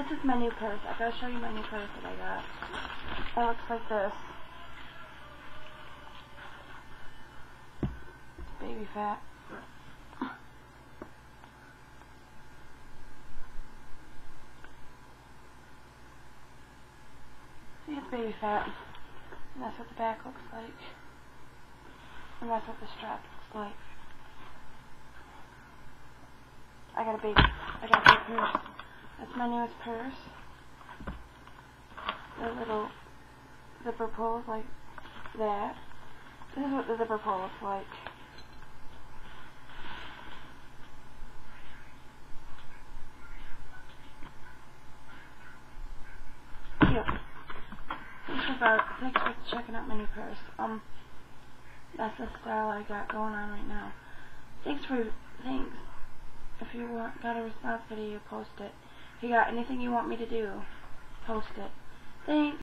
This is my new purse. I gotta show you my new purse that I got. Oh, it looks like this. Baby Phat. See, it's baby Phat. And that's what the back looks like. And that's what the strap looks like. I got a big, I got a big purse. My newest purse. The little zipper pulls like that. This is what the zipper pull looks like. Thanks for, thanks for checking out my new purse. Um, that's the style I got going on right now. Thanks for, thanks. If you want, got a response video, post it. If you got anything you want me to do, post it. Thanks.